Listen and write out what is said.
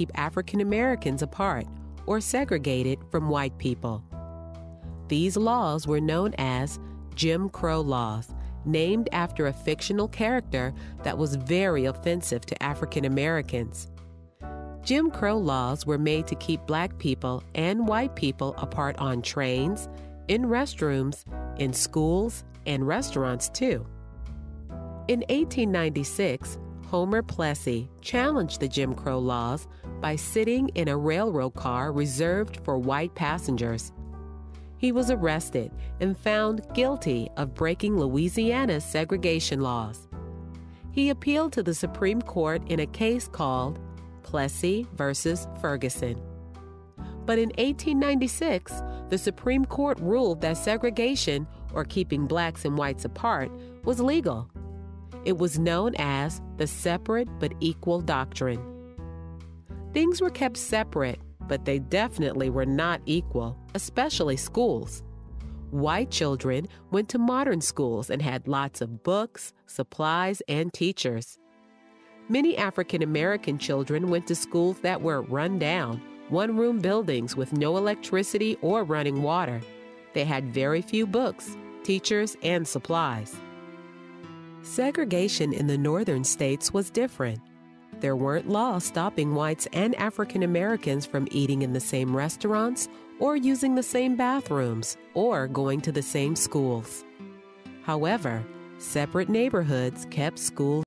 keep African Americans apart or segregated from white people. These laws were known as Jim Crow laws, named after a fictional character that was very offensive to African Americans. Jim Crow laws were made to keep black people and white people apart on trains, in restrooms, in schools, and restaurants too. In 1896, Homer Plessy challenged the Jim Crow laws by sitting in a railroad car reserved for white passengers. He was arrested and found guilty of breaking Louisiana's segregation laws. He appealed to the Supreme Court in a case called Plessy versus Ferguson. But in 1896, the Supreme Court ruled that segregation, or keeping blacks and whites apart, was legal. It was known as the separate but equal doctrine. Things were kept separate, but they definitely were not equal, especially schools. White children went to modern schools and had lots of books, supplies, and teachers. Many African American children went to schools that were run down, one room buildings with no electricity or running water. They had very few books, teachers, and supplies. Segregation in the northern states was different. There weren't laws stopping whites and African Americans from eating in the same restaurants or using the same bathrooms or going to the same schools. However, separate neighborhoods kept schools